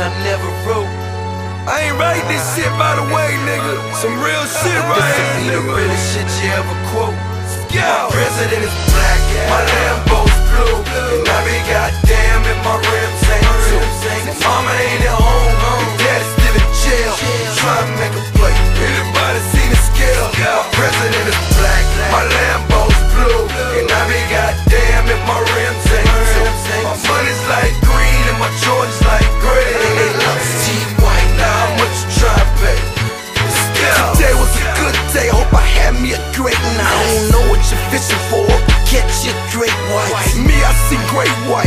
I never wrote. I ain't writing this shit by the way, nigga. Some real shit right This here, be the realest shit you ever quote. My president is black, my Lambo's blue, and I be goddamn if my rims ain't too. Mama ain't at home, fishing for, catch your great white. Me, I see great white,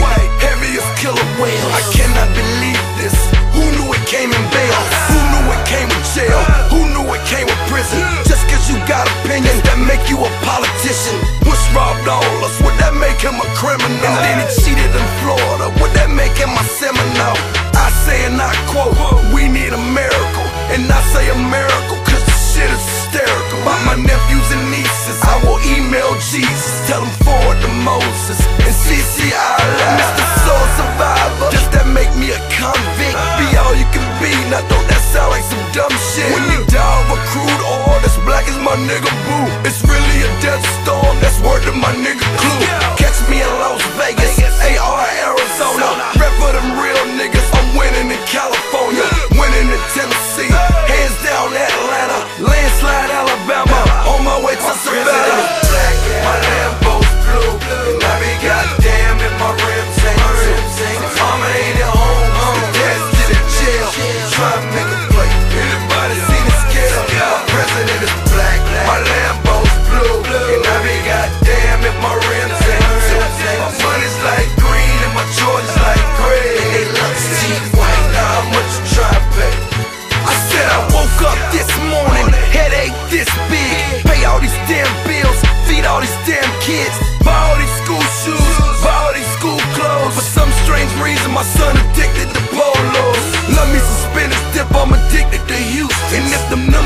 Tell them forward to Moses. And CC Allah, Mr. Soul Survivor. Does that make me a convict? Be all you can be, now don't that sound like some dumb shit? When you die over crude oil that's black as my nigga Boo. It's really a Desert Storm, that's word to my nigga Clue. Catch me in Las Vegas, AR Arizona. Rep for them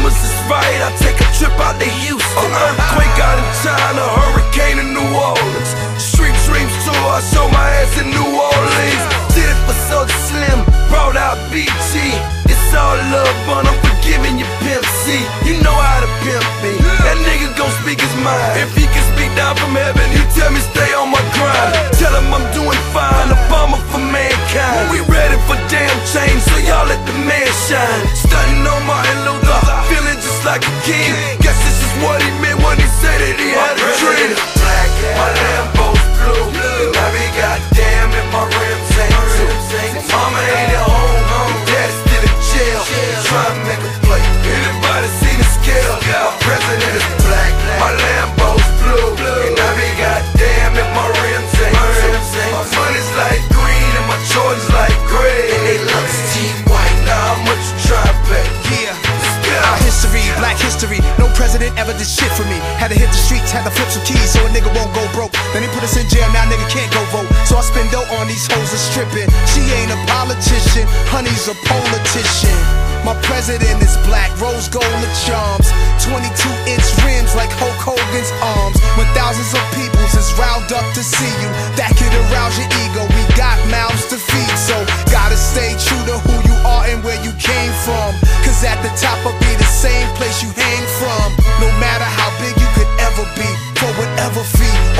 numbers is right, I take a trip out to Houston. Uh-huh. An earthquake out in China, hurricane in New Orleans. Street Dreams tour, I show my ass in New Orleans. Did it for Soulja Slim, brought out BG. It's all love, but I'm forgiving you, Pimp C. You know how to pimp me. That nigga gon' speak his mind. If he can speak down from heaven, he tell me stay on my grind. Tell him I'm doing fine, a bomber for mankind. We ready for damn change, so y'all let the man shine. Stunting on Martin Luther, feeling just like a king. Guess this is what he meant when he said that he had a dream. Black, my Lambo's blue, my rims ain't. Mama ain't at home, still in jail. Make a play. Anybody seen the scale? President history. No president ever did shit for me. Had to hit the streets, had to flip some keys so a nigga won't go broke. Then he put us in jail, now nigga can't go vote. So I spend dough on these hoes and stripping. She ain't a politician, honey's a politician. My president is black, rose gold and charms. 22 inch rims like Hulk Hogan's arms. When thousands of peoples is round up to see you, that could arouse your ego. We got mouths to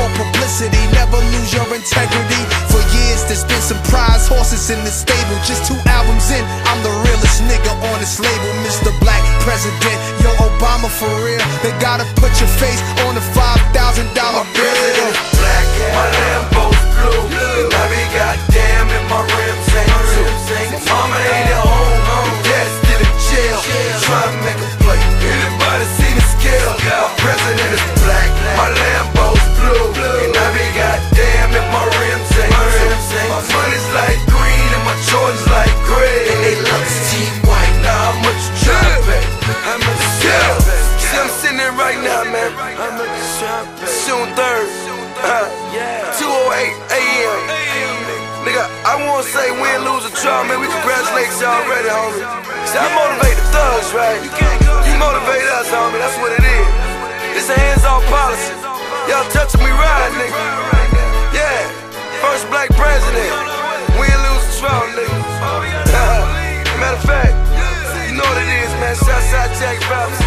or publicity, never lose your integrity. For years, there's been some prize horses in the stable. Just two albums in, I'm the realest nigga on this label, Mr. Black President. Yo, Obama for real. They gotta put your face on the pay? June 3rd, uh, 208 a.m. Nigga, I wanna say win, lose, or draw, man. We congratulate y'all already, homie. See, I motivate the thugs, right? You motivate us, homie. That's what it is. It's a hands-off policy. Y'all touching me right, nigga. Yeah, first black president. Win, lose, or draw, nigga. man. Southside Jack Phelps. Booker T. Washington, homie.